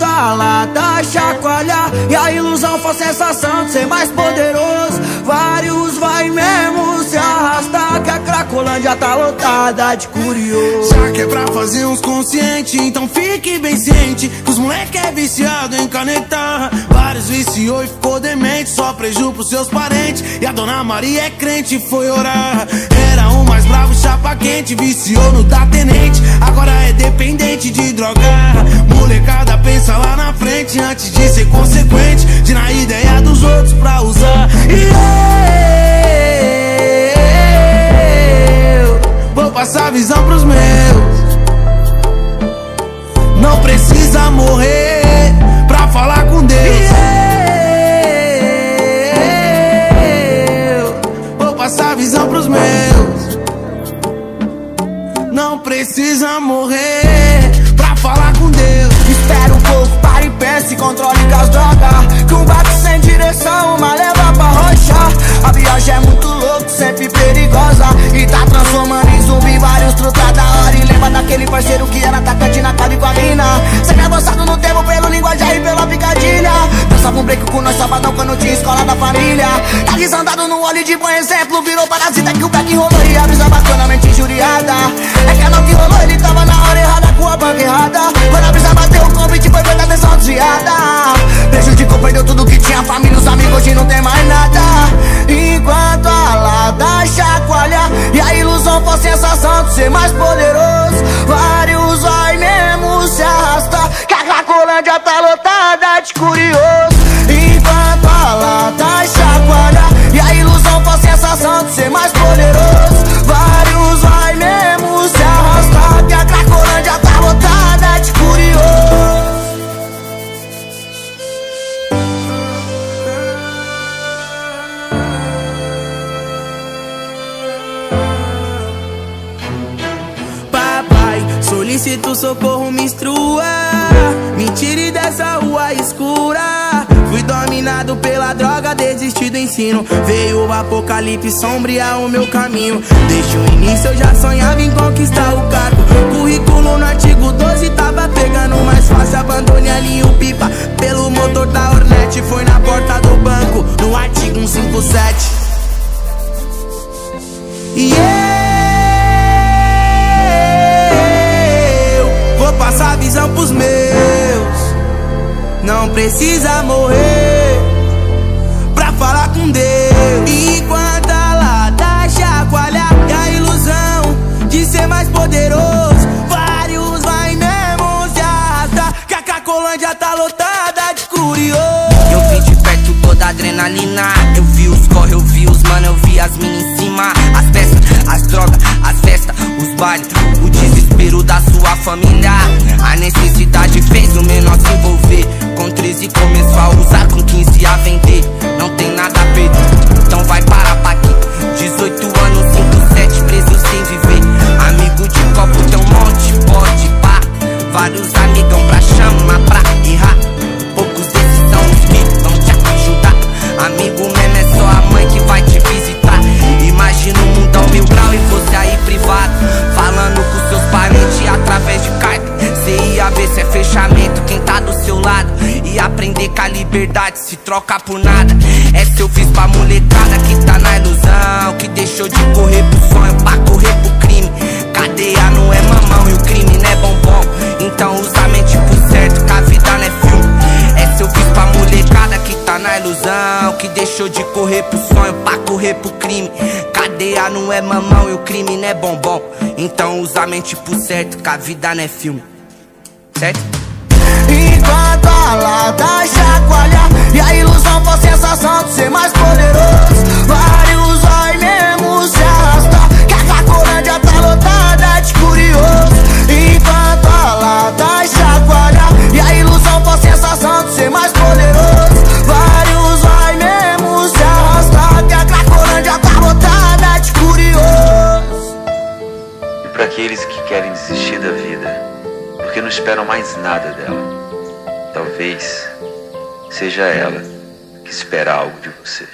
a lata chacoalhar E a ilusão for sensação de ser mais poderoso. Vários vai mesmo se arrastar Que a Cracolândia tá lotada de curioso. Já que é pra fazer uns conscientes Então fique bem ciente Que os moleque é viciado em canetar Vários viciou e ficou demente Só preju pros seus parentes. E a dona Maria é crente e foi orar. Era mais bravo, chapa quente Viciou no da tenente. Agora é dependente de drogar Molecada pensa lá na frente Antes de ser consequente. De na ideia dos outros pra usar. E eu Vou passar visão pros meus. Não precisa morrer precisa morrer Pra falar com Deus. Espera um pouco, pare e pense, controle com as drogas Que um bate sem direção, exemplo Virou parasita que o back rolou e a brisa bacana mente injuriada É que a noite rolou, ele tava na hora errada com a banca errada. Quando a brisa bateu o convite foi feita atenção desviada Prejudicou, perdeu tudo que tinha, família, os amigos, hoje não tem mais nada. Enquanto a lata chacoalha E a ilusão for sensação de ser mais poderoso Vários vai mesmo se arrastar Que a Cracolândia tá lotada de curioso solicito socorro, me instrua. Me tire dessa rua escura. Fui dominado pela droga, desisti do ensino. Veio o apocalipse sombrear o meu caminho. Desde o início eu já sonhava em conquistar o cargo. Currículo no artigo 12 tava pegando mais fácil. Abandone ali o visão pros meus. Não precisa morrer pra falar com Deus. Enquanto a lata chacoalha e a ilusão de ser mais poderoso, vários vai mesmo se arrastar. Que a Cacolândia tá lotada de curioso. Eu vi de perto toda a adrenalina Eu vi os corre, eu vi os mano, eu vi as minas em cima As peças, as drogas, as festas, os bailes O desespero da sua família. A necessidade fez o menor se envolver. Com 13 começou a usar, com 15 a vender. Não tem nada a perder, então vai parar pra aqui. 18 anos, 5, 7 preso sem viver. Amigo de copo tem um monte, pode pá. Vários amigão pra chamar, E aprender que a liberdade se troca por nada. É se eu fiz pra molecada que tá na ilusão Que deixou de correr pro sonho pra correr pro crime. Cadeia não é mamão e o crime não é bombom. Então usa a mente pro certo que a vida não é filme É se eu fiz pra molecada que tá na ilusão Que deixou de correr pro sonho pra correr pro crime. Cadeia não é mamão e o crime não é bombom. Então usa a mente pro certo que a vida não é filme. Certo? Sensação de ser mais poderoso. Vários vai mesmo se arrastar Que a Cacolândia tá lotada de curioso. Enquanto a lata chacoalha E a ilusão for sensação de ser mais poderoso. Vários vai mesmo se arrastar Que a Cacolândia tá lotada de curioso. E para aqueles que querem desistir da vida, porque não esperam mais nada dela, talvez seja ela que espera algo de você.